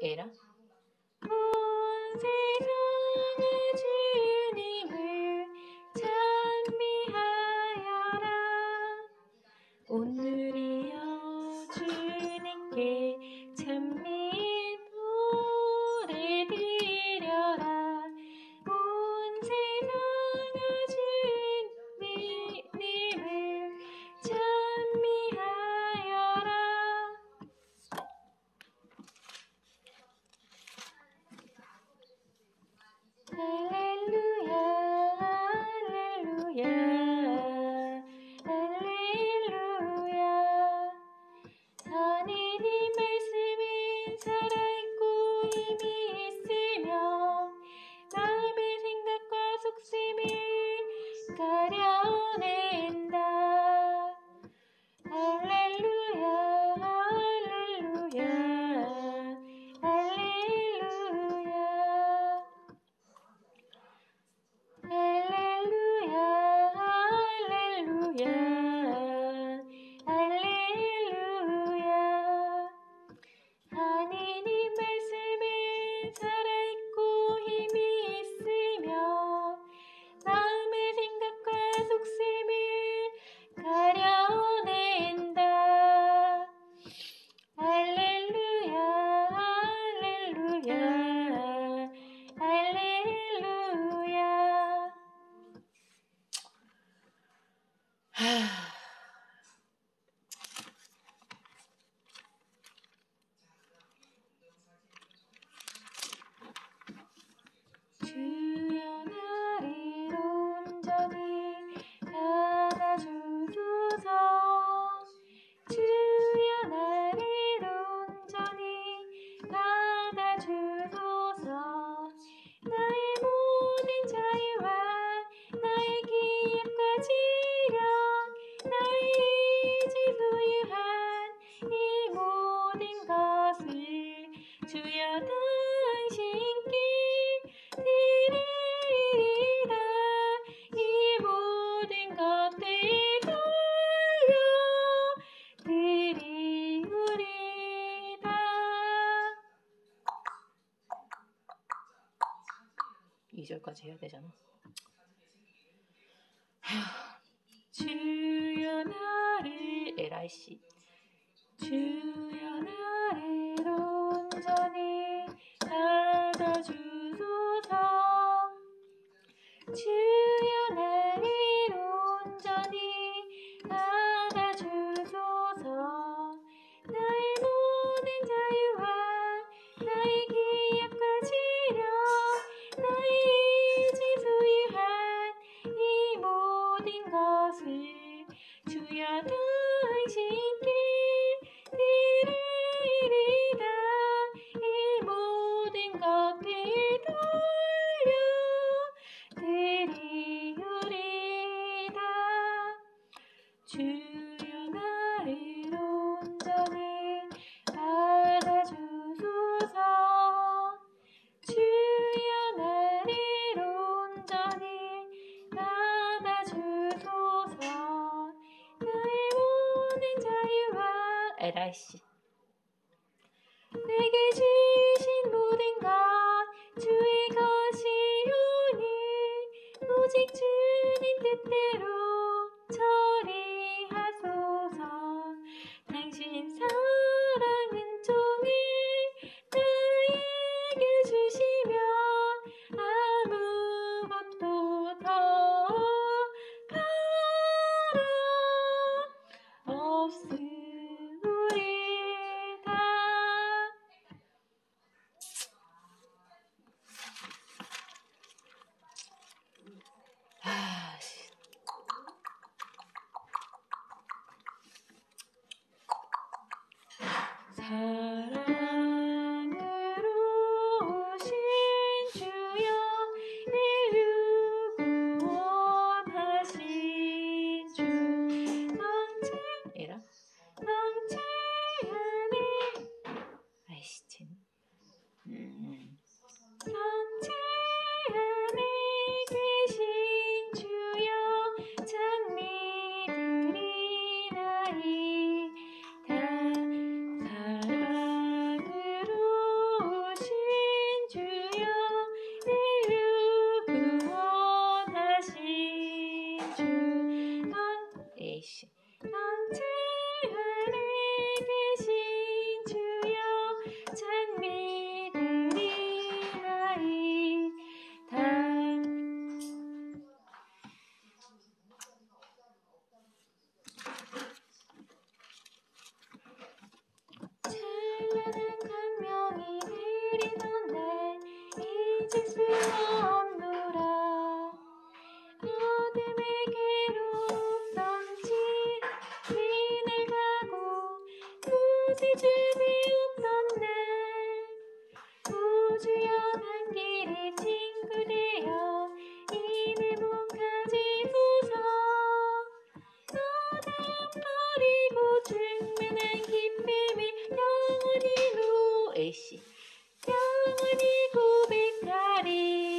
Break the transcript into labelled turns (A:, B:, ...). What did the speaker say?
A: era. Saturday.
B: 2절까지 해야 되잖아.
A: 주여 나를
B: LIC
A: 주 주나리 온전히 밝아주소서. 주여 나리 온전히 받아주소서. 나의 모든 자유와
B: 에라이씨.
A: 내게 주신 모든 것 주의 것이오니 오직 주님 뜻대로 처리 podcast. 영원히 루
B: A씨.
A: 영원히 고백하리